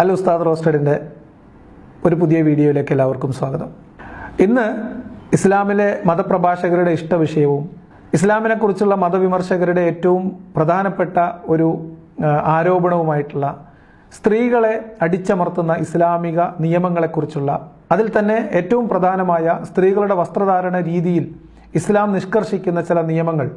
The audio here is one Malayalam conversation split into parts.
അൽ ഉസ്താദ് റോസ്റ്റഡിന്റെ ഒരു പുതിയ വീഡിയോയിലേക്ക് എല്ലാവർക്കും സ്വാഗതം. ഇന്ന് ഇസ്ലാമിലെ മതപ്രഭാഷകരുടെ ഇഷ്ടവിഷയവും ഇസ്ലാമിനെക്കുറിച്ചുള്ള മതവിമർശകരുടെ ഏറ്റവും പ്രധാനപ്പെട്ട ഒരു ആരോപണവുമായിട്ടുള്ള സ്ത്രീകളെ അടിച്ചമർത്തുന്ന ഇസ്ലാമിക നിയമങ്ങളെക്കുറിച്ചുള്ള അതിൽ തന്നെ ഏറ്റവും പ്രധാനമായ സ്ത്രീകളുടെ വസ്ത്രധാരണ രീതിയിൽ ഇസ്ലാം നിഷ്കർഷിക്കുന്ന ചില നിയമങ്ങൾ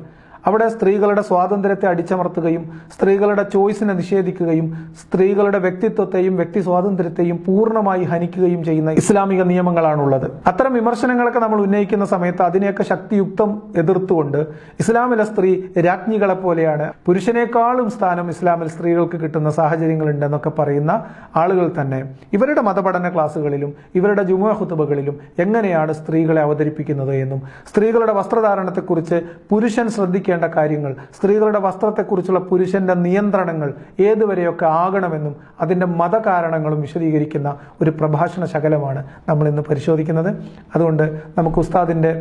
അവിടെ സ്ത്രീകളുടെ സ്വാതന്ത്ര്യത്തെ അടിച്ചമർത്തുകയും സ്ത്രീകളുടെ ചോയ്സിനെ നിഷേധിക്കുകയും സ്ത്രീകളുടെ വ്യക്തിത്വത്തെയും വ്യക്തി സ്വാതന്ത്ര്യത്തെയും പൂർണമായി ഹനിക്കുകയും ചെയ്യുന്ന ഇസ്ലാമിക നിയമങ്ങളാണുള്ളത്. അത്തരം വിമർശനങ്ങളൊക്കെ നമ്മൾ ഉന്നയിക്കുന്ന സമയത്ത് അതിനെയൊക്കെ ശക്തിയുക്തം എതിർത്തുകൊണ്ട് ഇസ്ലാമിലെ സ്ത്രീ രാജ്ഞികളെ പോലെയാണ്. പുരുഷനേക്കാളും സ്ഥാനം ഇസ്ലാമിൽ സ്ത്രീകൾക്ക് കിട്ടുന്ന സാഹചര്യങ്ങളുണ്ടെന്നൊക്കെ പറയുന്ന ആളുകൾ തന്നെ. ഇവരുടെ മതപഠന ക്ലാസ്സുകളിലും ഇവരുടെ ജുമുഅ ഹുത്തുബകളിലും എങ്ങനെയാണ് സ്ത്രീകളെ അവതരിപ്പിക്കുന്നത് എന്നും സ്ത്രീകളുടെ വസ്ത്രധാരണത്തെക്കുറിച്ച് പുരുഷൻ ശ്രദ്ധിക്കേണ്ട കാര്യങ്ങൾ സ്ത്രീകളുടെ വസ്ത്രത്തെക്കുറിച്ചുള്ള പുരുഷന്റെ നിയന്ത്രണങ്ങൾ ഏതുവരെയൊക്കെ ആകണമെന്നും അതിന്റെ മതകാരണങ്ങളും വിശദീകരിക്കുന്ന ഒരു പ്രഭാഷണ ശകലമാണ് നമ്മൾ ഇന്ന് പരിശോധിക്കുന്നത്. അതുകൊണ്ട് നമുക്ക് ഉസ്താദിന്റെ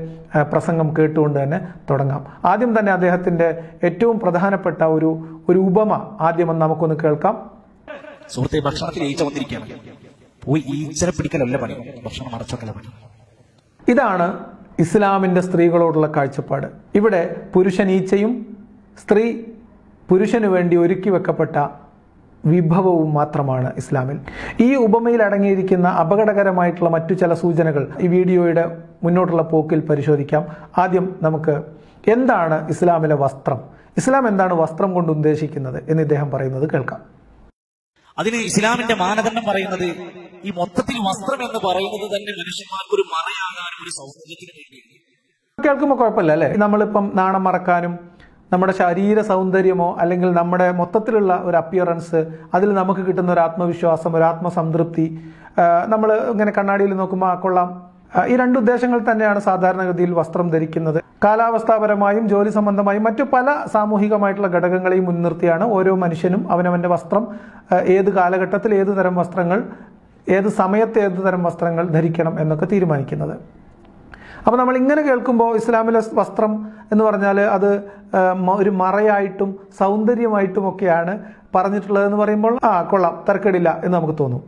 പ്രസംഗം കേട്ടുകൊണ്ട് തന്നെ തുടങ്ങാം. ആദ്യം തന്നെ അദ്ദേഹത്തിന്റെ ഏറ്റവും പ്രധാനപ്പെട്ട ഒരു ഒരു ഉപമ ആദ്യം നമുക്കൊന്ന് കേൾക്കാം. സുഹൃത്തെ ഭക്ഷണത്തിൽ ഈച്ച വന്നിരിക്കുകയാണ്. പോയി ഈച്ചനെ പിടിക്കലല്ല പണി ഭക്ഷണം അടച്ചൊക്കെ പണി. ഇതാണ് ഇസ്ലാമിന്റെ സ്ത്രീകളോടുള്ള കാഴ്ചപ്പാട്. ഇവിടെ പുരുഷൻ ഈച്ചയും സ്ത്രീ പുരുഷന് വേണ്ടി ഒരുക്കി വെക്കപ്പെട്ട വിഭവവും മാത്രമാണ് ഇസ്ലാമിൽ. ഈ ഉപമയിൽ അടങ്ങിയിരിക്കുന്ന അപകടകരമായിട്ടുള്ള മറ്റു ചില സൂചനകൾ ഈ വീഡിയോയുടെ മുന്നോട്ടുള്ള പോക്കിൽ പരിശോധിക്കാം. ആദ്യം നമുക്ക് എന്താണ് ഇസ്ലാമിലെ വസ്ത്രം? ഇസ്ലാം എന്താണ് വസ്ത്രം കൊണ്ട് ഉദ്ദേശിക്കുന്നത് എന്ന് ഇദ്ദേഹം പറയുന്നത് കേൾക്കാം. അതിന് ഇസ്ലാമിന്റെ മാനദണ്ഡം പറയുന്നത് ഈ മൊത്തത്തിൽ വസ്ത്രം എന്ന് പറയുന്നത് തന്നെ മനുഷ്യന്മാർക്ക് ഒരു മറയാകാനും ഒരു സൗന്ദര്യത്തിന് വേണ്ടിയാണ്. കേൾക്കുമ്പോൾ കുഴപ്പമില്ല അല്ലേ? നമ്മളിപ്പം നാണം മറക്കാനും നമ്മുടെ ശരീര സൗന്ദര്യമോ അല്ലെങ്കിൽ നമ്മുടെ മൊത്തത്തിലുള്ള ഒരു അപ്പിയറൻസ് അതിൽ നമുക്ക് കിട്ടുന്ന ഒരു ആത്മവിശ്വാസം ഒരു ആത്മസംതൃപ്തി നമ്മൾ ഇങ്ങനെ കണ്ണാടിയിൽ നോക്കുമ്പോൾ കൊള്ളാം. ഈ രണ്ട് ഉദ്ദേശങ്ങൾ തന്നെയാണ് സാധാരണഗതിയിൽ വസ്ത്രം ധരിക്കുന്നത്. കാലാവസ്ഥാപരമായും ജോലി സംബന്ധമായും മറ്റു പല സാമൂഹികമായിട്ടുള്ള ഘടകങ്ങളെയും മുൻനിർത്തിയാണ് ഓരോ മനുഷ്യനും അവനവന്റെ വസ്ത്രം. ഏത് കാലഘട്ടത്തിൽ ഏത് തരം വസ്ത്രങ്ങൾ ഏത് സമയത്ത് ഏത് തരം വസ്ത്രങ്ങൾ ധരിക്കണം എന്നൊക്കെ തീരുമാനിക്കുന്നത്. അപ്പോൾ നമ്മൾ ഇങ്ങനെ കേൾക്കുമ്പോൾ ഇസ്ലാമിലെ വസ്ത്രം എന്ന് പറഞ്ഞാൽ അത് ഒരു മറയായിട്ടും സൗന്ദര്യമായിട്ടും ഒക്കെയാണ് പറഞ്ഞിട്ടുള്ളതെന്ന് പറയുമ്പോൾ ആ കൊള്ളാം തരക്കേടില്ല എന്ന് നമുക്ക് തോന്നും.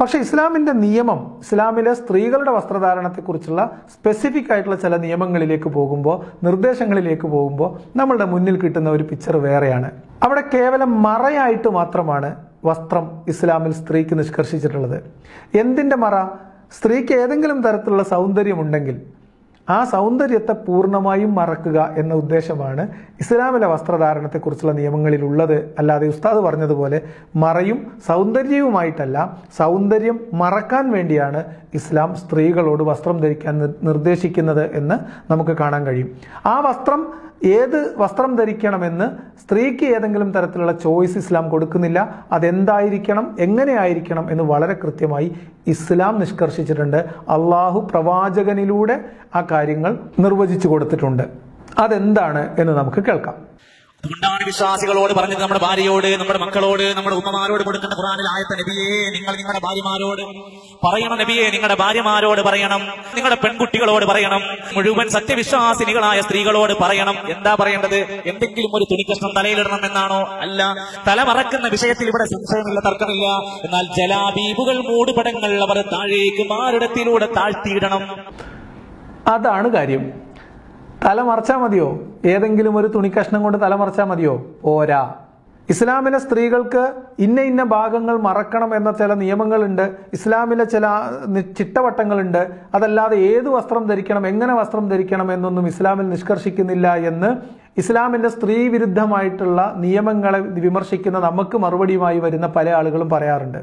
പക്ഷേ ഇസ്ലാമിന്റെ നിയമം ഇസ്ലാമിലെ സ്ത്രീകളുടെ വസ്ത്രധാരണത്തെക്കുറിച്ചുള്ള സ്പെസിഫിക് ആയിട്ടുള്ള ചില നിയമങ്ങളിലേക്ക് പോകുമ്പോൾ നിർദ്ദേശങ്ങളിലേക്ക് പോകുമ്പോൾ നമ്മളുടെ മുന്നിൽ കിട്ടുന്ന ഒരു പിക്ചർ വേറെയാണ്. അവിടെ കേവലം മറയായിട്ട് മാത്രമാണ് വസ്ത്രം ഇസ്ലാമിൽ സ്ത്രീക്ക് നിഷ്കർഷിച്ചിട്ടുള്ളത്. എന്തിന്റെ മറ? സ്ത്രീക്ക് ഏതെങ്കിലും തരത്തിലുള്ള സൗന്ദര്യമുണ്ടെങ്കിൽ ആ സൗന്ദര്യത്തെ പൂർണമായും മറക്കുക എന്ന ഉദ്ദേശമാണ് ഇസ്ലാമിലെ വസ്ത്രധാരണത്തെക്കുറിച്ചുള്ള നിയമങ്ങളിലുള്ളത്. അല്ലാതെ ഉസ്താദ് പറഞ്ഞതുപോലെ മറയും സൗന്ദര്യവുമായിട്ടല്ല സൗന്ദര്യം മറക്കാൻ വേണ്ടിയാണ് ഇസ്ലാം സ്ത്രീകളോട് വസ്ത്രം ധരിക്കാൻ നിർദ്ദേശിക്കുന്നത് എന്ന് നമുക്ക് കാണാൻ കഴിയും. ആ വസ്ത്രം ഏത് വസ്ത്രം ധരിക്കണമെന്ന് സ്ത്രീക്ക് ഏതെങ്കിലും തരത്തിലുള്ള ചോയ്സ് ഇസ്ലാം കൊടുക്കുന്നില്ല. അതെന്തായിരിക്കണം എങ്ങനെയായിരിക്കണം എന്ന് വളരെ കൃത്യമായി ഇസ്ലാം നിഷ്കർഷിച്ചിട്ടുണ്ട്. അള്ളാഹു പ്രവാചകനിലൂടെ ആ കാര്യങ്ങൾ നിർവചിച്ചു കൊടുത്തിട്ടുണ്ട്. അതെന്താണ് എന്ന് നമുക്ക് കേൾക്കാം. അതുകൊണ്ടാണ് വിശ്വാസികളോട് പറഞ്ഞത് നമ്മുടെ ഭാര്യയോട് നമ്മുടെ മക്കളോട് നമ്മുടെ ഉമ്മമാരോട് കൊടുക്കുന്ന ഖുറാനിൽ ആയത്തെ നബിയെ നിങ്ങൾ നിങ്ങളുടെ ഭാര്യമാരോട് പറയണം നബിയെ നിങ്ങളുടെ ഭാര്യമാരോട് പറയണം നിങ്ങളുടെ പെൺകുട്ടികളോട് പറയണം മുഴുവൻ സത്യവിശ്വാസിനികളായ സ്ത്രീകളോട് പറയണം. എന്താ പറയേണ്ടത്? എന്തെങ്കിലും ഒരു തുണിക്കഷ്ണം തലയിലിടണം എന്നാണോ? അല്ല. തല മറക്കുന്ന വിഷയത്തിൽ ഇവിടെ സംശയമില്ല തർക്കമില്ല. എന്നാൽ ജലാബീബുകൾ മൂടുപടങ്ങൾ അവർ താഴേക്ക് മാറിടത്തിലൂടെ താഴ്ത്തിയിടണം. അതാണ് കാര്യം. തല മറച്ചാൽ മതിയോ? ഏതെങ്കിലും ഒരു തുണിക്കഷ്ണം കൊണ്ട് തല മറച്ചാൽ മതിയോ? പോരാ. ഇസ്ലാമിലെ സ്ത്രീകൾക്ക് ഇന്ന ഇന്ന ഭാഗങ്ങൾ മറക്കണം എന്ന ചില നിയമങ്ങളുണ്ട്. ഇസ്ലാമിലെ ചില ചിട്ടവട്ടങ്ങളുണ്ട്. അതല്ലാതെ ഏത് വസ്ത്രം ധരിക്കണം എങ്ങനെ വസ്ത്രം ധരിക്കണം എന്നൊന്നും ഇസ്ലാമിൽ നിഷ്കർഷിക്കുന്നില്ല എന്ന് ഇസ്ലാമിന്റെ സ്ത്രീ വിരുദ്ധമായിട്ടുള്ള നിയമങ്ങളെ വിമർശിക്കുന്ന നമുക്ക് മറുപടിയുമായി വരുന്ന പല ആളുകളും പറയാറുണ്ട്.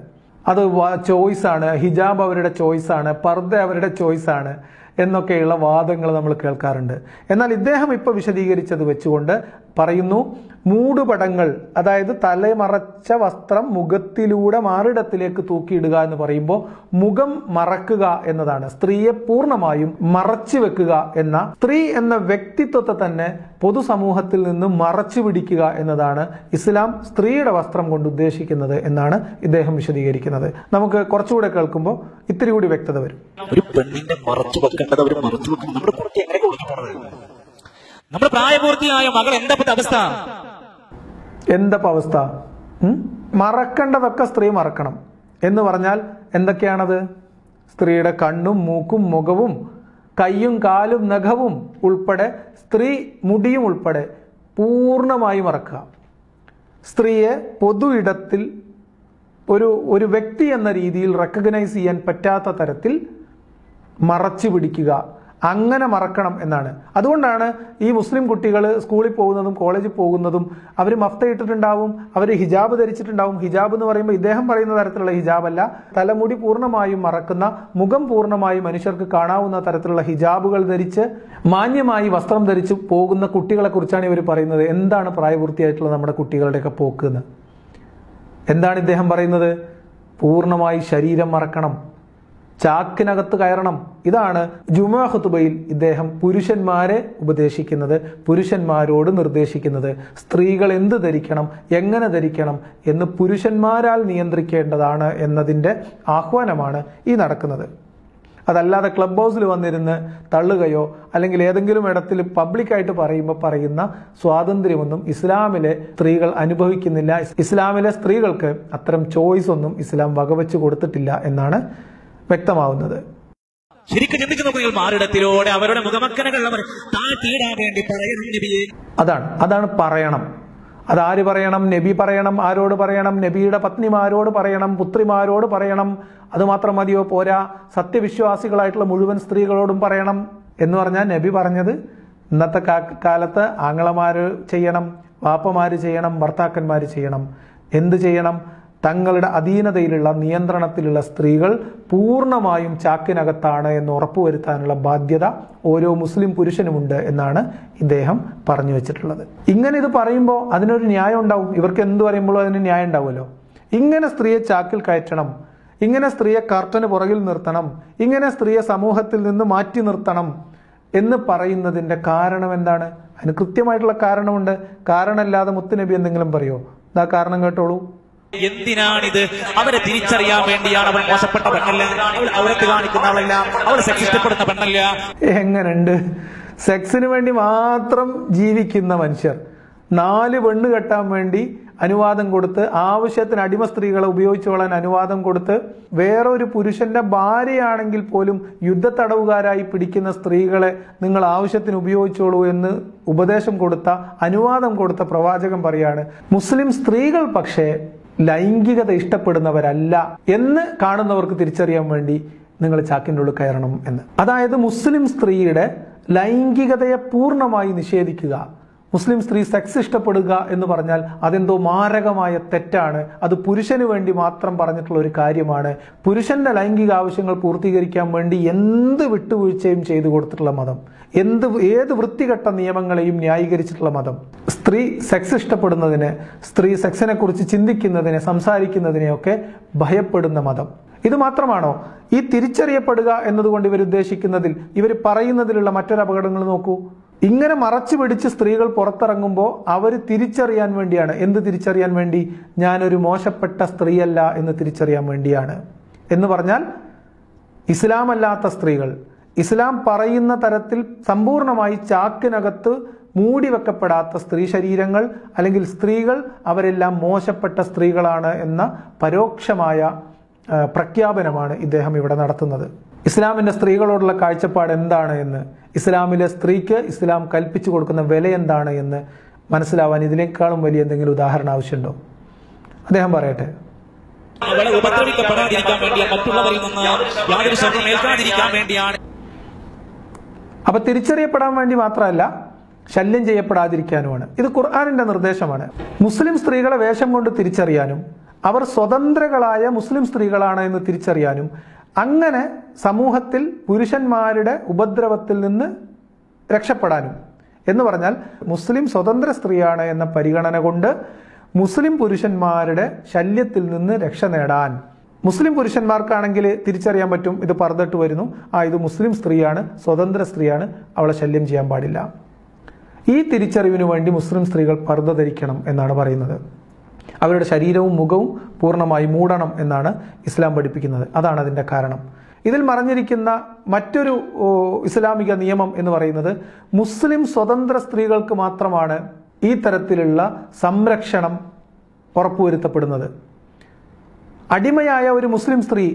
അത് ചോയ്സാണ് ഹിജാബ് അവരുടെ ചോയ്സാണ് പർദ്ദ അവരുടെ ചോയ്സാണ് എന്നൊക്കെയുള്ള വാദങ്ങൾ നമ്മൾ കേൾക്കാറുണ്ട്. എന്നാൽ ഇദ്ദേഹം ഇപ്പോൾ വിശദീകരിച്ചത് വെച്ചുകൊണ്ട് പറയുന്നു മൂടുപടങ്ങൾ അതായത് തലമറച്ച വസ്ത്രം മുഖത്തിലൂടെ മാറിടത്തിലേക്ക് തൂക്കിയിടുക എന്ന് പറയുമ്പോൾ മുഖം മറക്കുക എന്നതാണ്. സ്ത്രീയെ പൂർണമായും മറച്ചു വെക്കുക എന്ന സ്ത്രീ എന്ന വ്യക്തിത്വത്തെ തന്നെ പൊതുസമൂഹത്തിൽ നിന്ന് മറച്ചു പിടിക്കുക എന്നതാണ് ഇസ്ലാം സ്ത്രീയുടെ വസ്ത്രം കൊണ്ട് ഉദ്ദേശിക്കുന്നത് എന്നാണ് ഇദ്ദേഹം വിശദീകരിക്കുന്നത്. നമുക്ക് കുറച്ചുകൂടെ കേൾക്കുമ്പോൾ ഇത്തിരി കൂടി വ്യക്തത വരും. ഒരു പെണ്ണിന്റെ മറച്ചു വെക്കേണ്ടത് അവർ മറച്ചു വെക്കുന്നത് നമ്മുടെ കുട്ടി എങ്ങനെ കൊടുത്തു പോണത്? നമ്മുടെ പ്രായപൂർത്തിയായ മകൾ എന്താ അവസ്ഥ? എന്തപ്പോ അവസ്ഥ? മറക്കേണ്ടതൊക്കെ സ്ത്രീ മറക്കണം. എന്ന് പറഞ്ഞാൽ എന്തൊക്കെയാണത്? സ്ത്രീയുടെ കണ്ണും മൂക്കും മുഖവും കയ്യും കാലും നഖവും ഉൾപ്പെടെ സ്ത്രീ മുടിയും ഉൾപ്പെടെ പൂർണമായി മറക്കുക. സ്ത്രീയെ പൊതു ഇടത്തിൽ ഒരു ഒരു വ്യക്തി എന്ന രീതിയിൽ റെക്കഗ്നൈസ് ചെയ്യാൻ പറ്റാത്ത തരത്തിൽ മറച്ചു പിടിക്കുക. അങ്ങനെ മറക്കണം എന്നാണ്. അതുകൊണ്ടാണ് ഈ മുസ്ലിം കുട്ടികൾ സ്കൂളിൽ പോകുന്നതും കോളേജിൽ പോകുന്നതും അവർ മഫ്ത ഇട്ടിട്ടുണ്ടാവും അവർ ഹിജാബ് ധരിച്ചിട്ടുണ്ടാവും. ഹിജാബ് എന്ന് പറയുമ്പോൾ ഇദ്ദേഹം പറയുന്ന തരത്തിലുള്ള ഹിജാബല്ല. തലമുടി പൂർണമായും മറക്കുന്ന മുഖം പൂർണമായും മനുഷ്യർക്ക് കാണാവുന്ന തരത്തിലുള്ള ഹിജാബുകൾ ധരിച്ച് മാന്യമായി വസ്ത്രം ധരിച്ച് പോകുന്ന കുട്ടികളെക്കുറിച്ചാണ് ഇവർ പറയുന്നത്. എന്താണ് പ്രായപൂർത്തിയായിട്ടുള്ള നമ്മുടെ കുട്ടികളുടെയൊക്കെ പോക്ക് എന്ന്? എന്താണ് ഇദ്ദേഹം പറയുന്നത്? പൂർണമായി ശരീരം മറക്കണം. ചാക്കിനകത്ത് കയറണം. ഇതാണ് ജുമാ ഖുത്തുബയിൽ ഇദ്ദേഹം പുരുഷന്മാരെ ഉപദേശിക്കുന്നത് പുരുഷന്മാരോട് നിർദ്ദേശിക്കുന്നത്. സ്ത്രീകൾ എന്ത് ധരിക്കണം എങ്ങനെ ധരിക്കണം എന്ന് പുരുഷന്മാരാൽ നിയന്ത്രിക്കേണ്ടതാണ് എന്നതിന്റെ ആഹ്വാനമാണ് ഈ നടക്കുന്നത്. അതല്ലാതെ ക്ലബ് ഹൗസിൽ വന്നിരുന്ന് തള്ളുകയോ അല്ലെങ്കിൽ ഏതെങ്കിലും ഇടത്തിൽ പബ്ലിക്കായിട്ട് പറയുമ്പോൾ പറയുന്ന സ്വാതന്ത്ര്യമൊന്നും ഇസ്ലാമിലെ സ്ത്രീകൾ അനുഭവിക്കുന്നില്ല. ഇസ്ലാമിലെ സ്ത്രീകൾക്ക് അത്തരം ചോയ്സ് ഒന്നും ഇസ്ലാം വകവെച്ച് കൊടുത്തിട്ടില്ല എന്നാണ് വ്യക്തമാവുന്നത്. ശരിക്കും ചിന്തിച്ചു നോക്കൂ മാറിടത്തിലൂടെ അവരുടെ മുഖമക്കനകൾ അവർ താഴ്ത്തിയിടാൻ വേണ്ടി പറയണം അതാണ് അതാണ് പറയണം. അതാര് പറയണം? നബി പറയണം ആരോട് പറയണം? നബിയുടെ പത്നിമാരോട് പറയണം പുത്രിമാരോട് പറയണം. അതുമാത്രം മതിയോ? പോരാ. സത്യവിശ്വാസികളായിട്ടുള്ള മുഴുവൻ സ്ത്രീകളോടും പറയണം എന്ന് പറഞ്ഞാൽ നബി പറഞ്ഞത് ഇന്നത്തെ കാലത്ത് ആങ്ങളമാര് ചെയ്യണം വാപ്പമാര് ചെയ്യണം ഭർത്താക്കന്മാര് ചെയ്യണം. എന്ത് ചെയ്യണം? തങ്ങളുടെ അധീനതയിലുള്ള നിയന്ത്രണത്തിലുള്ള സ്ത്രീകൾ പൂർണമായും ചാക്കിനകത്താണ് എന്ന് ഉറപ്പുവരുത്താനുള്ള ബാധ്യത ഓരോ മുസ്ലിം പുരുഷനുമുണ്ട് എന്നാണ് ഇദ്ദേഹം പറഞ്ഞു വെച്ചിട്ടുള്ളത്. ഇങ്ങനെ ഇത് പറയുമ്പോൾ അതിനൊരു ന്യായം ഉണ്ടാവും. ഇവർക്ക് എന്ത് പറയുമ്പോഴും അതിന് ന്യായം ഉണ്ടാവുമല്ലോ. ഇങ്ങനെ സ്ത്രീയെ ചാക്കിൽ കയറ്റണം. ഇങ്ങനെ സ്ത്രീയെ കർട്ടന് പുറകിൽ നിർത്തണം. ഇങ്ങനെ സ്ത്രീയെ സമൂഹത്തിൽ നിന്ന് മാറ്റി നിർത്തണം എന്ന് പറയുന്നതിന്റെ കാരണം എന്താണ്? അതിന് കൃത്യമായിട്ടുള്ള കാരണമുണ്ട്. കാരണമല്ലാതെ മുത്തുനബി എന്തെങ്കിലും പറയോ? ഇതാ കാരണം കേട്ടോളൂ. എന്തിനാണിത്? അവരെ തിരിച്ചറിയാൻ വേണ്ടിയാണ് അവൾ മോശപ്പെട്ട പെണ്ണല്ല? അവരെ കാണിക്കുന്ന ആളല്ല. അവൾ സെക്സ് ഇഷ്ടപ്പെടുന്ന പെണ്ണല്ല. എങ്ങനെയുണ്ട്? സെക്സിന് വേണ്ടി മാത്രം ജീവിക്കുന്ന മനുഷ്യർ. നാല് പെണ്ണ് കെട്ടാൻ വേണ്ടി അനുവാദം കൊടുത്ത് ആവശ്യത്തിന് അടിമ സ്ത്രീകളെ ഉപയോഗിച്ചു കൊള്ളാൻ അനുവാദം കൊടുത്ത് വേറൊരു പുരുഷന്റെ ഭാര്യയാണെങ്കിൽ പോലും യുദ്ധ യുദ്ധത്തടവുകാരായി പിടിക്കുന്ന സ്ത്രീകളെ നിങ്ങൾ ആവശ്യത്തിന് ഉപയോഗിച്ചോളൂ എന്ന് ഉപദേശം കൊടുത്ത അനുവാദം കൊടുത്ത പ്രവാചകം പറയാണ് മുസ്ലിം സ്ത്രീകൾ പക്ഷേ ലൈംഗികത ഇഷ്ടപ്പെടുന്നവരല്ല എന്ന് കാണുന്നവർക്ക് തിരിച്ചറിയാൻ വേണ്ടി നിങ്ങൾ ചാക്കിന്റെ ഉള്ളിൽ കയറണം എന്ന്. അതായത് മുസ്ലിം സ്ത്രീയുടെ ലൈംഗികതയെ പൂർണമായി നിഷേധിക്കുക. മുസ്ലിം സ്ത്രീ സെക്സ് ഇഷ്ടപ്പെടുക എന്ന് പറഞ്ഞാൽ അതെന്തോ മാരകമായ തെറ്റാണ്. അത് പുരുഷന് വേണ്ടി മാത്രം പറഞ്ഞിട്ടുള്ള ഒരു കാര്യമാണ്. പുരുഷന്റെ ലൈംഗിക ആവശ്യങ്ങൾ പൂർത്തീകരിക്കാൻ വേണ്ടി എന്ത് വിട്ടുവീഴ്ചയും ചെയ്തു കൊടുത്തിട്ടുള്ള മതം. എന്ത് ഏത് വൃത്തികെട്ട നിയമങ്ങളെയും ന്യായീകരിച്ചിട്ടുള്ള മതം. സ്ത്രീ സെക്സ് ഇഷ്ടപ്പെടുന്നതിന് സ്ത്രീ സെക്സിനെ കുറിച്ച് ചിന്തിക്കുന്നതിനെ സംസാരിക്കുന്നതിനെയൊക്കെ ഭയപ്പെടുന്ന മതം. ഇത് മാത്രമാണോ? ഈ തിരിച്ചറിയപ്പെടുക എന്നതുകൊണ്ട് ഇവർ ഉദ്ദേശിക്കുന്നതിൽ ഇവർ പറയുന്നതിലുള്ള മറ്റൊരു അപകടങ്ങൾ നോക്കൂ. ഇങ്ങനെ മറച്ചു പിടിച്ച് സ്ത്രീകൾ പുറത്തിറങ്ങുമ്പോൾ അവർ തിരിച്ചറിയാൻ വേണ്ടിയാണ്. എന്ത് തിരിച്ചറിയാൻ വേണ്ടി? ഞാനൊരു മോശപ്പെട്ട സ്ത്രീയല്ല എന്ന് തിരിച്ചറിയാൻ വേണ്ടിയാണ്. എന്ന് പറഞ്ഞാൽ ഇസ്ലാം അല്ലാത്ത സ്ത്രീകൾ ഇസ്ലാം പറയുന്ന തരത്തിൽ സമ്പൂർണമായി ചാക്കിനകത്ത് മൂടി വെക്കപ്പെടാത്ത സ്ത്രീ ശരീരങ്ങൾ അല്ലെങ്കിൽ സ്ത്രീകൾ അവരെല്ലാം മോശപ്പെട്ട സ്ത്രീകളാണ് എന്ന പരോക്ഷമായ പ്രഖ്യാപനമാണ് ഇദ്ദേഹം ഇവിടെ നടത്തുന്നത്. ഇസ്ലാമിന്റെ സ്ത്രീകളോടുള്ള കാഴ്ചപ്പാട് എന്താണ് എന്ന്? ഇസ്ലാമിലെ സ്ത്രീക്ക് ഇസ്ലാം കൽപ്പിച്ചു കൊടുക്കുന്ന വില എന്താണ് എന്ന് മനസ്സിലാവാൻ ഇതിനേക്കാളും വലിയ എന്തെങ്കിലും ഉദാഹരണം ആവശ്യമുണ്ടോ? അദ്ദേഹം പറയട്ടെ. അവളെ ഉപദ്രവിക്കപ്പെടാതിരിക്കാൻ വേണ്ടി മറ്റുള്ളവരിൽ നിന്ന് യാതൊരു ഏൽക്കാതിരിക്കാൻ വേണ്ടിയാണ്. അപ്പൊ തിരിച്ചറിയപ്പെടാൻ വേണ്ടി മാത്രമല്ല ശല്യം ചെയ്യപ്പെടാതിരിക്കാനുമാണ്. ഇത് ഖുർആാനിന്റെ നിർദ്ദേശമാണ്. മുസ്ലിം സ്ത്രീകളെ വേഷം കൊണ്ട് തിരിച്ചറിയാനും അവർ സ്വതന്ത്രകളായ മുസ്ലിം സ്ത്രീകളാണ് എന്ന് തിരിച്ചറിയാനും അങ്ങനെ സമൂഹത്തിൽ പുരുഷന്മാരുടെ ഉപദ്രവത്തിൽ നിന്ന് രക്ഷപ്പെടാനും. എന്ന് പറഞ്ഞാൽ മുസ്ലിം സ്വതന്ത്ര സ്ത്രീയാണ് എന്ന പരിഗണന കൊണ്ട് മുസ്ലിം പുരുഷന്മാരുടെ ശല്യത്തിൽ നിന്ന് രക്ഷ നേടാൻ. മുസ്ലിം പുരുഷന്മാർക്കാണെങ്കിൽ തിരിച്ചറിയാൻ പറ്റും ഇത് പറന്നിട്ട് വരുന്നു. ആ ഇത് മുസ്ലിം സ്ത്രീയാണ് സ്വതന്ത്ര സ്ത്രീയാണ് അവളെ ശല്യം ചെയ്യാൻ പാടില്ല. ഈ തിരിച്ചറിവിന് വേണ്ടി മുസ്ലിം സ്ത്രീകൾ പർദ്ദ ധരിക്കണം എന്നാണ് പറയുന്നത്. അവരുടെ ശരീരവും മുഖവും പൂർണമായി മൂടണം എന്നാണ് ഇസ്ലാം പഠിപ്പിക്കുന്നത്. അതാണ് അതിന്റെ കാരണം. ഇതിൽ മറഞ്ഞിരിക്കുന്ന മറ്റൊരു ഇസ്ലാമിക നിയമം എന്ന് പറയുന്നത് മുസ്ലിം സ്വതന്ത്ര സ്ത്രീകൾക്ക് മാത്രമാണ് ഈ തരത്തിലുള്ള സംരക്ഷണം ഉറപ്പുവരുത്തപ്പെടുന്നത്. അടിമയായ ഒരു മുസ്ലിം സ്ത്രീ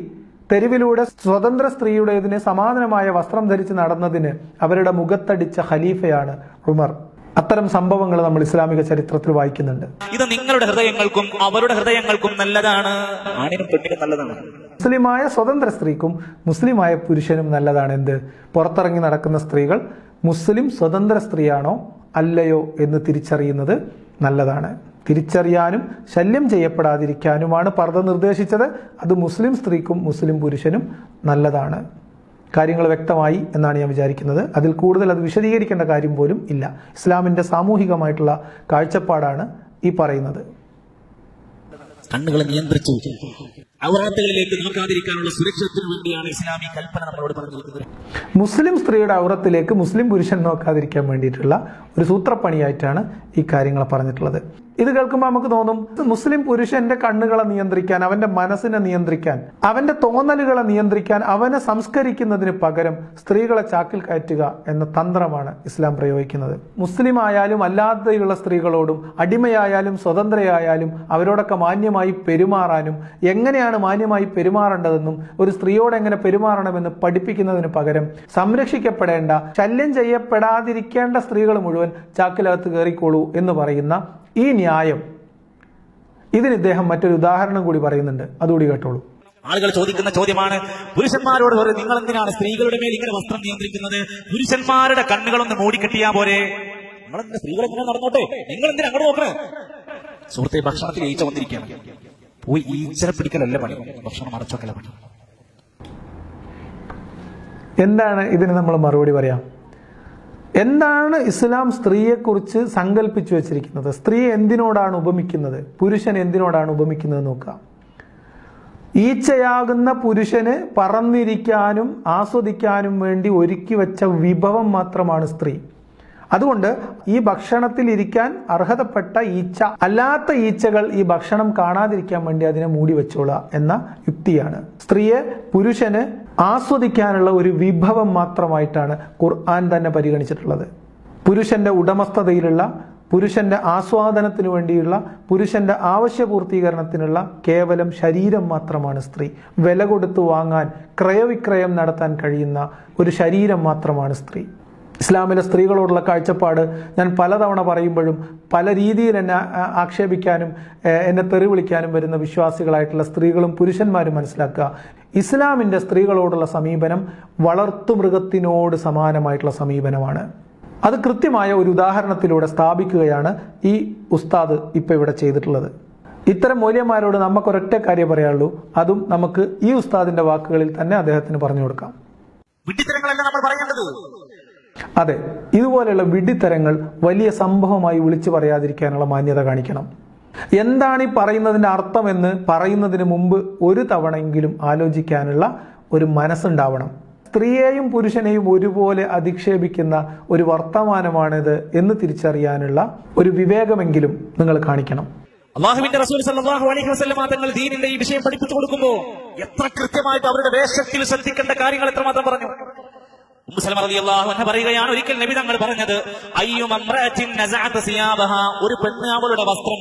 തെരുവിലൂടെ സ്വതന്ത്ര സ്ത്രീയുടേതിന് സമാനമായ വസ്ത്രം ധരിച്ച് നടന്നതിന് അവരുടെ മുഖത്തടിച്ച ഖലീഫയാണ് ഉമർ. അത്തരം സംഭവങ്ങൾ നമ്മൾ ഇസ്ലാമിക ചരിത്രത്തിൽ വായിക്കുന്നുണ്ട്. ഇത് നിങ്ങളുടെ ഹൃദയങ്ങൾക്കും അവരുടെ ഹൃദയങ്ങൾക്കും നല്ലതാണ്. ആണിനും പെണ്ണിനും നല്ലതാണ്. മുസ്ലിമായ സ്വതന്ത്ര സ്ത്രീക്കും മുസ്ലിമായ പുരുഷനും നല്ലതാണ് എന്ത്? പുറത്തിറങ്ങി നടക്കുന്ന സ്ത്രീകൾ മുസ്ലിം സ്വതന്ത്ര സ്ത്രീയാണോ അല്ലയോ എന്ന് തിരിച്ചറിയുന്നത് നല്ലതാണ്. തിരിച്ചറിയാനും ശല്യം ചെയ്യപ്പെടാതിരിക്കാനുമാണ് പർദ്ദ നിർദ്ദേശിച്ചത്. അത് മുസ്ലിം സ്ത്രീക്കും മുസ്ലിം പുരുഷനും നല്ലതാണ്. കാര്യങ്ങൾ വ്യക്തമായി എന്നാണ് ഞാൻ വിചാരിക്കുന്നത്. അതിൽ കൂടുതൽ അത് വിശദീകരിക്കേണ്ട കാര്യം പോലും ഇല്ല. ഇസ്ലാമിന്റെ സാമൂഹികമായിട്ടുള്ള കാഴ്ചപ്പാടാണ് ഈ പറയുന്നത്. കണ്ണുകളെ നിയന്ത്രിച്ചു ഔറാത്തുകളിലേക്ക് നോക്കാതിരിക്കാനുള്ള സുരക്ഷത്തിന് വേണ്ടിയാണ് ഇസ്ലാമി കൽപ്പന നമ്മളോട് പറഞ്ഞിരിക്കുന്നത് മുസ്ലിം സ്ത്രീയുടെ ഔറത്തിലേക്ക് മുസ്ലിം പുരുഷൻ നോക്കാതിരിക്കാൻ വേണ്ടിയിട്ടുള്ള ഒരു സൂത്രപ്പണിയായിട്ടാണ് ഈ കാര്യങ്ങൾ പറഞ്ഞിട്ടുള്ളത്. ഇത് കേൾക്കുമ്പോൾ നമുക്ക് തോന്നും മുസ്ലിം പുരുഷന്റെ കണ്ണുകളെ നിയന്ത്രിക്കാൻ അവന്റെ മനസ്സിനെ നിയന്ത്രിക്കാൻ അവന്റെ തോന്നലുകളെ നിയന്ത്രിക്കാൻ അവനെ സംസ്കരിക്കുന്നതിന് പകരം സ്ത്രീകളെ ചാക്കിൽ കയറ്റുക എന്ന തന്ത്രമാണ് ഇസ്ലാം പ്രയോഗിക്കുന്നത്. മുസ്ലിം ആയാലും അല്ലാതെയുള്ള സ്ത്രീകളോടും അടിമയായാലും സ്വതന്ത്രയായാലും അവരോടൊക്കെ മാന്യമായി പെരുമാറാനും എങ്ങനെയാണ് മാന്യമായി പെരുമാറേണ്ടതെന്നും ഒരു സ്ത്രീയോട് എങ്ങനെ പെരുമാറണമെന്ന് പഠിപ്പിക്കുന്നതിന് പകരം സംരക്ഷിക്കപ്പെടേണ്ട ശല്യം ചെയ്യപ്പെടാതിരിക്കേണ്ട സ്ത്രീകൾ മുഴുവൻ ചാക്കിലകത്ത് കയറിക്കോളൂ എന്ന് പറയുന്ന ഈ ന്യായം. ഇതിന് ഇദ്ദേഹം മറ്റൊരു ഉദാഹരണം കൂടി പറയുന്നുണ്ട്. അതുകൂടി കേട്ടോളൂ. ആളുകൾ ചോദിക്കുന്ന ചോദ്യമാണ് പുരുഷന്മാരോട് പറയും നിങ്ങൾ എന്തിനാണ് സ്ത്രീകളുടെ മേൽ ഇങ്ങനെ വസ്ത്രം നിയന്ത്രിക്കുന്നത്? പുരുഷന്മാരുടെ കണ്ണുകളൊന്ന് മൂടിക്കെട്ടിയാ പോരെ? നിങ്ങൾ എന്തിനാ സ്ത്രീകൾ ഇങ്ങനെ നടന്നോട്ടെ? നിങ്ങൾ എന്തിനാ അങ്ങോട്ട് നോക്കണേ? സുഹൃത്തെ ഭക്ഷണത്തിൽ ഈച്ച വന്നിരിക്കുകയാണ്. പോയി ഈച്ചനെ പിടിക്കലല്ല പണി? ഭക്ഷണം അടച്ചോക്കല പണി? എന്താണ് ഇതിന് നമ്മൾ മറുപടി പറയാം? എന്താണ് ഇസ്ലാം സ്ത്രീയെക്കുറിച്ച് സങ്കല്പിച്ചു വെച്ചിരിക്കുന്നത്? സ്ത്രീ എന്തിനോടാണ് ഉപമിക്കുന്നത്? പുരുഷൻ എന്തിനോടാണ് ഉപമിക്കുന്നത് നോക്കാം. ഈച്ചയാകുന്ന പുരുഷന് പറന്നിരിക്കാനും ആസ്വദിക്കാനും വേണ്ടി ഒരുക്കി വെച്ച വിഭവം മാത്രമാണ് സ്ത്രീ. അതുകൊണ്ട് ഈ ഭക്ഷണത്തിൽ ഇരിക്കാൻ അർഹതപ്പെട്ട ഈച്ച അല്ലാത്ത ഈച്ചകൾ ഈ ഭക്ഷണം കാണാതിരിക്കാൻ വേണ്ടി അതിനെ മൂടി വെച്ചോളുക എന്ന യുക്തിയാണ്. സ്ത്രീയെ പുരുഷന് ആസ്വദിക്കാനുള്ള ഒരു വിഭവം മാത്രമായിട്ടാണ് ഖുർആൻ തന്നെ പരിഗണിച്ചിട്ടുള്ളത്. പുരുഷന്റെ ഉടമസ്ഥതയിലുള്ള പുരുഷന്റെ ആസ്വാദനത്തിന് വേണ്ടിയുള്ള പുരുഷന്റെ ആവശ്യപൂർത്തീകരണത്തിനുള്ള കേവലം ശരീരം മാത്രമാണ് സ്ത്രീ. വില കൊടുത്തു വാങ്ങാൻ ക്രയവിക്രയം നടത്താൻ കഴിയുന്ന ഒരു ശരീരം മാത്രമാണ് സ്ത്രീ. ഇസ്ലാമിലെ സ്ത്രീകളോടുള്ള കാഴ്ചപ്പാട് ഞാൻ പലതവണ പറയുമ്പോഴും പല രീതിയിൽ എന്നെ ആക്ഷേപിക്കാനും എന്നെ തെറി വിളിക്കാനും വരുന്ന വിശ്വാസികളായിട്ടുള്ള സ്ത്രീകളും പുരുഷന്മാരും മനസ്സിലാക്കുക. ഇസ്ലാമിന്റെ സ്ത്രീകളോടുള്ള സമീപനം വളർത്തുമൃഗത്തിനോട് സമാനമായിട്ടുള്ള സമീപനമാണ്. അത് കൃത്യമായ ഒരു ഉദാഹരണത്തിലൂടെ സ്ഥാപിക്കുകയാണ് ഈ ഉസ്താദ് ഇപ്പം ഇവിടെ ചെയ്തിട്ടുള്ളത്. ഇത്തരം മൂല്യന്മാരോട് നമുക്കൊരൊറ്റ കാര്യം പറയാനുള്ളൂ. അതും നമുക്ക് ഈ ഉസ്താദിന്റെ വാക്കുകളിൽ തന്നെ അദ്ദേഹത്തിന് പറഞ്ഞു കൊടുക്കാം. അതെ ഇതുപോലെയുള്ള വിഡിത്തരങ്ങൾ വലിയ സംഭവമായി വിളിച്ചു പറയാതിരിക്കാനുള്ള മാന്യത കാണിക്കണം. എന്താണ് ഈ പറയുന്നതിന്റെ അർത്ഥമെന്ന് പറയുന്നതിന് മുമ്പ് ഒരു തവണയെങ്കിലും ആലോചിക്കാനുള്ള ഒരു മനസ്സുണ്ടാവണം. സ്ത്രീയെയും പുരുഷനെയും ഒരുപോലെ അധിക്ഷേപിക്കുന്ന ഒരു വർത്തമാനമാണിത് എന്ന് തിരിച്ചറിയാനുള്ള ഒരു വിവേകമെങ്കിലും നിങ്ങൾ കാണിക്കണം. അള്ളാഹുവിന്റെ റസൂൽ സല്ലല്ലാഹു അലൈഹി വസല്ലമ തങ്ങൾ ദീനിന്റെ ഈ വിഷയം പഠിപ്പിച്ചു കൊടുക്കുമ്പോൾ എത്ര കൃത്യമായിട്ട് അവരുടെ വേഷത്തിൽ ശ്രദ്ധിക്കേണ്ട കാര്യങ്ങൾ എത്രമാത്രം പറഞ്ഞു? പറയുകയാണ് ഒരിക്കൽ നബി തങ്ങൾ പറഞ്ഞത് ഒരു പെണ്ണ് അവളുടെ വസ്ത്രം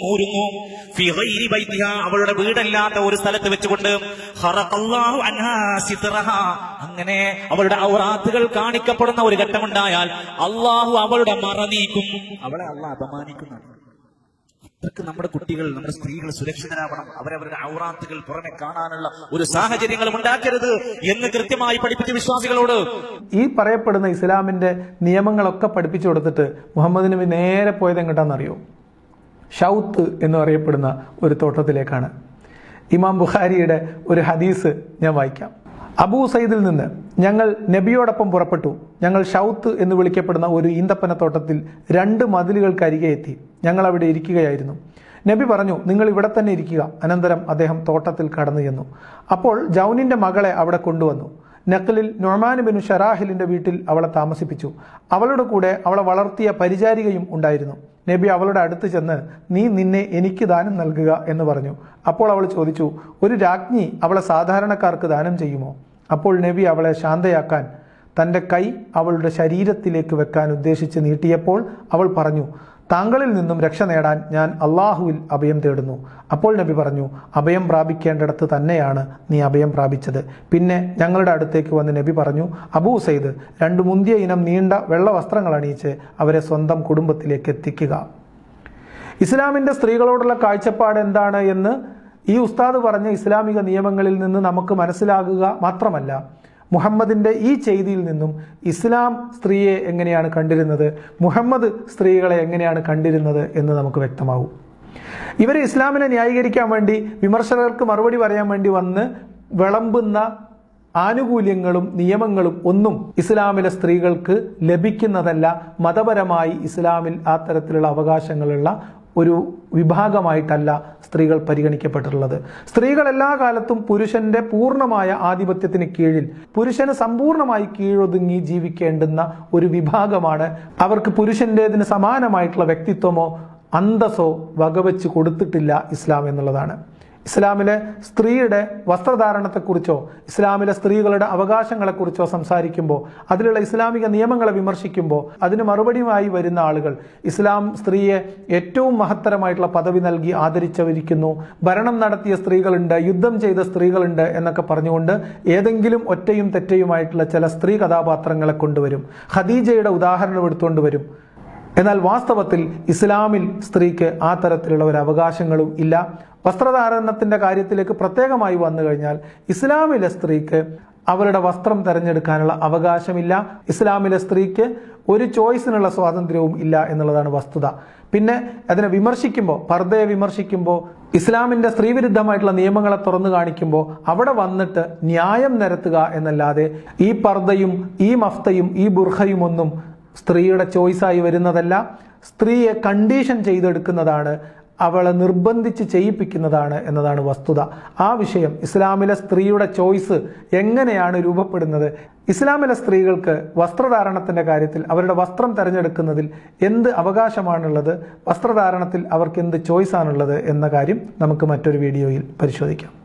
ബൈതിഹ അവളുടെ വീടല്ലാത്ത ഒരു സ്ഥലത്ത് വെച്ചുകൊണ്ട് അങ്ങനെ അവളുടെ ഔറാത്തുകൾ കാണിക്കപ്പെടുന്ന ഒരു ഘട്ടമുണ്ടായാൽ അള്ളാഹു അവളുടെ മറ നീക്കും. അവളെ അള്ളാഹ് അപമാനിക്കുന്നതാണ്. അത്രയ്ക്ക് നമ്മുടെ കുട്ടികൾ നമ്മുടെ സ്ത്രീകൾ സുരക്ഷിതരാവണം. അവരവരുടെ ഔറാത്തുകൾ പുറമെ കാണാനുള്ള ഒരു സാഹചര്യങ്ങളും ഉണ്ടാക്കരുത് എന്ന് കൃത്യമായി പഠിപ്പിച്ച വിശ്വാസികളോട്. ഈ പറയപ്പെടുന്ന ഇസ്ലാമിന്റെ നിയമങ്ങളൊക്കെ പഠിപ്പിച്ചു കൊടുത്തിട്ട് മുഹമ്മദ് നബി നേരെ പോയത് എങ്ങോട്ടാണെന്നറിയോ? ഷൗത്ത് എന്ന് പറയപ്പെടുന്ന ഒരു തോട്ടത്തിലേക്കാണ്. ഇമാം ബുഖാരിയുടെ ഒരു ഹദീസ് ഞാൻ വായിക്കാം. അബൂ സയ്യിദിൽ നിന്ന് ഞങ്ങൾ നബിയോടൊപ്പം പുറപ്പെട്ടു. ഞങ്ങൾ ഷൗത്ത് എന്ന് വിളിക്കപ്പെടുന്ന ഒരു ഈന്തപ്പന തോട്ടത്തിൽ രണ്ട് മതിലുകൾക്കരികെ എത്തി. ഞങ്ങൾ അവിടെ ഇരിക്കുകയായിരുന്നു. നബി പറഞ്ഞു നിങ്ങൾ ഇവിടെ തന്നെ ഇരിക്കുക. അനന്തരം അദ്ദേഹം തോട്ടത്തിൽ കടന്നു ചെന്നു. അപ്പോൾ ജൗനിന്റെ മകളെ അവിടെ കൊണ്ടുവന്നു. നഖലിൽ നൊമാൻ ബിനു ഷറാഹിലിന്റെ വീട്ടിൽ അവളെ താമസിപ്പിച്ചു. അവളുടെ കൂടെ അവളെ വളർത്തിയ പരിചാരികയും ഉണ്ടായിരുന്നു. നബി അവളുടെ അടുത്ത് ചെന്ന് നീ നിന്നെ എനിക്ക് ദാനം നൽകുക എന്ന് പറഞ്ഞു. അപ്പോൾ അവൾ ചോദിച്ചു ഒരു രാജ്ഞി അവളെ സാധാരണക്കാർക്ക് ദാനം ചെയ്യുമോ? അപ്പോൾ നബി അവളെ ശാന്തയാക്കാൻ തന്റെ കൈ അവളുടെ ശരീരത്തിലേക്ക് വെക്കാൻ ഉദ്ദേശിച്ച് നീട്ടിയപ്പോൾ അവൾ പറഞ്ഞു താങ്കളിൽ നിന്നും രക്ഷ നേടാൻ ഞാൻ അള്ളാഹുവിൽ അഭയം തേടുന്നു. അപ്പോൾ നബി പറഞ്ഞു അഭയം പ്രാപിക്കേണ്ടിടത്ത് തന്നെയാണ് നീ അഭയം പ്രാപിച്ചത്. പിന്നെ ഞങ്ങളുടെ അടുത്തേക്ക് വന്ന് നബി പറഞ്ഞു അബൂ സൈദ് രണ്ട് മുന്തിയ ഇനം നീണ്ട വെള്ള വസ്ത്രങ്ങൾ അണിയിച്ച് അവരെ സ്വന്തം കുടുംബത്തിലേക്ക് എത്തിക്കുക. ഇസ്ലാമിന്റെ സ്ത്രീകളോടുള്ള കാഴ്ചപ്പാട് എന്താണ്? എന്ന് ഈ ഉസ്താദ് പറഞ്ഞ ഇസ്ലാമിക നിയമങ്ങളിൽ നിന്ന് നമുക്ക് മനസ്സിലാകുക മാത്രമല്ല മുഹമ്മദിന്റെ ഈ ചെയ്തിയിൽ നിന്നും ഇസ്ലാം സ്ത്രീയെ എങ്ങനെയാണ് കണ്ടിരുന്നത്? മുഹമ്മദ് സ്ത്രീകളെ എങ്ങനെയാണ് കണ്ടിരുന്നത് എന്ന് നമുക്ക് വ്യക്തമാവും. ഇവർ ഇസ്ലാമിനെ ന്യായീകരിക്കാൻ വേണ്ടി വിമർശകർക്ക് മറുപടി പറയാൻ വേണ്ടി വന്ന് വിളമ്പുന്ന ആനുകൂല്യങ്ങളും നിയമങ്ങളും ഒന്നും ഇസ്ലാമിലെ സ്ത്രീകൾക്ക് ലഭിക്കുന്നതല്ല. മതപരമായി ഇസ്ലാമിൽ ആ തരത്തിലുള്ള അവകാശങ്ങളുള്ള ഒരു വിഭാഗമായിട്ടല്ല സ്ത്രീകൾ പരിഗണിക്കപ്പെട്ടിട്ടുള്ളത്. സ്ത്രീകൾ എല്ലാ കാലത്തും പുരുഷന്റെ പൂർണമായ ആധിപത്യത്തിന് കീഴിൽ പുരുഷന് സമ്പൂർണമായി കീഴൊതുങ്ങി ജീവിക്കേണ്ടുന്ന ഒരു വിഭാഗമാണ്. അവർക്ക് പുരുഷന്റേതിന് സമാനമായിട്ടുള്ള വ്യക്തിത്വമോ അന്തസ്സോ വകവെച്ച് കൊടുത്തിട്ടില്ല ഇസ്ലാം എന്നുള്ളതാണ്. ഇസ്ലാമിലെ സ്ത്രീയുടെ വസ്ത്രധാരണത്തെക്കുറിച്ചോ ഇസ്ലാമിലെ സ്ത്രീകളുടെ അവകാശങ്ങളെക്കുറിച്ചോ സംസാരിക്കുമ്പോൾ അതിലുള്ള ഇസ്ലാമിക നിയമങ്ങളെ വിമർശിക്കുമ്പോൾ അതിന് മറുപടിയുമായി വരുന്ന ആളുകൾ ഇസ്ലാം സ്ത്രീയെ ഏറ്റവും മഹത്തരമായിട്ടുള്ള പദവി നൽകി ആദരിച്ചവരിക്കുന്നു. ഭരണം നടത്തിയ സ്ത്രീകളുണ്ട് യുദ്ധം ചെയ്ത സ്ത്രീകളുണ്ട് എന്നൊക്കെ പറഞ്ഞുകൊണ്ട് ഏതെങ്കിലും ഒറ്റയും തെറ്റയുമായിട്ടുള്ള ചില സ്ത്രീ കഥാപാത്രങ്ങളെ കൊണ്ടുവരും. ഖദീജയുടെ ഉദാഹരണം എടുത്തുകൊണ്ട് വരും. എന്നാൽ വാസ്തവത്തിൽ ഇസ്ലാമിൽ സ്ത്രീക്ക് ആ തരത്തിലുള്ള ഒരു അവകാശങ്ങളും ഇല്ല. വസ്ത്രധാരണത്തിന്റെ കാര്യത്തിലേക്ക് പ്രത്യേകമായി വന്നു കഴിഞ്ഞാൽ ഇസ്ലാമിലെ സ്ത്രീക്ക് അവരുടെ വസ്ത്രം തിരഞ്ഞെടുക്കാനുള്ള അവകാശമില്ല. ഇസ്ലാമിലെ സ്ത്രീക്ക് ഒരു ചോയ്സിനുള്ള സ്വാതന്ത്ര്യവും ഇല്ല എന്നുള്ളതാണ് വസ്തുത. പിന്നെ അതിനെ വിമർശിക്കുമ്പോൾ പർദ്ദയെ വിമർശിക്കുമ്പോൾ ഇസ്ലാമിന്റെ സ്ത്രീവിരുദ്ധമായിട്ടുള്ള നിയമങ്ങളെ തുറന്നു കാണിക്കുമ്പോൾ അവിടെ വന്നിട്ട് ന്യായം നിരത്തുക എന്നല്ലാതെ ഈ പർദ്ദയും ഈ മഫ്തയും ഈ ബുർഹയും ഒന്നും സ്ത്രീയുടെ ചോയ്സായി വരുന്നതല്ല. സ്ത്രീയെ കണ്ടീഷൻ ചെയ്തെടുക്കുന്നതാണ് അവളെ നിർബന്ധിച്ച് ചെയ്യിപ്പിക്കുന്നതാണ് എന്നതാണ് വസ്തുത. ആ വിഷയം ഇസ്ലാമിലെ സ്ത്രീയുടെ ചോയ്സ് എങ്ങനെയാണ് രൂപപ്പെടുന്നത്? ഇസ്ലാമിലെ സ്ത്രീകൾക്ക് വസ്ത്രധാരണത്തിന്റെ കാര്യത്തിൽ അവരുടെ വസ്ത്രം തിരഞ്ഞെടുക്കുന്നതിൽ എന്ത് അവകാശമാണുള്ളത്? വസ്ത്രധാരണത്തിൽ അവർക്ക് എന്ത് ചോയ്സാണുള്ളത് എന്ന കാര്യം നമുക്ക് മറ്റൊരു വീഡിയോയിൽ പരിശോധിക്കാം.